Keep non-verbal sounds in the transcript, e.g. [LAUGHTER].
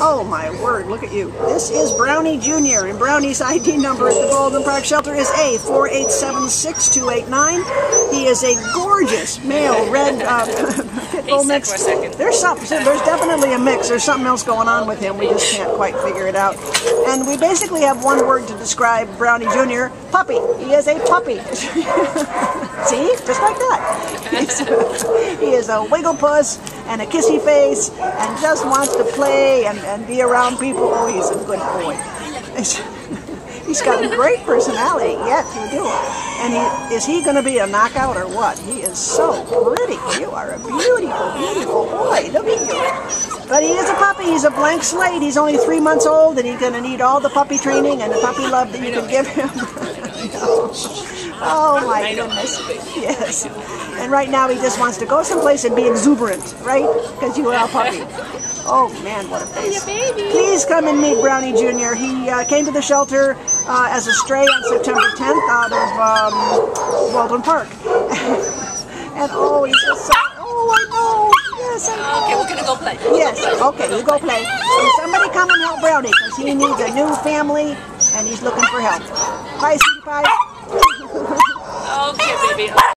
Oh my word, look at you. This is Brownie Jr. and Brownie's ID number at the Baldwin Park Shelter is A4876289. He is a gorgeous male red uh, [LAUGHS] pit bull mix. There's something, there's definitely a mix. There's something else going on with him. We just can't quite figure it out. And we basically have one word to describe Brownie Jr. Puppy. He is a puppy. [LAUGHS] See? Just like that. [LAUGHS] he is a wiggle puss and a kissy face and just wants to play and, and be around people. Oh, he's a good boy. He's [LAUGHS] got a great personality Yes, to do. And he, is he going to be a knockout or what? He is so pretty. You are a beautiful, beautiful boy. Look at you. But he is a puppy. He's a blank slate. He's only three months old and he's going to need all the puppy training and the puppy love that you can give him. [LAUGHS] oh my goodness. Yes. And right now he just wants to go someplace and be exuberant, right? Because you are a puppy. Oh man, what a face. Please come and meet Brownie Jr. He uh, came to the shelter uh, as a stray on September 10th out of um, Baldwin Park. [LAUGHS] and oh, he's just so, oh I know. Yes, I know. Okay, we're gonna go play. We'll yes, go play. Okay, you go play. So somebody come and help Brownie because he needs a new family and he's looking for help. Bye, sweetie pie. [LAUGHS] Okay, baby.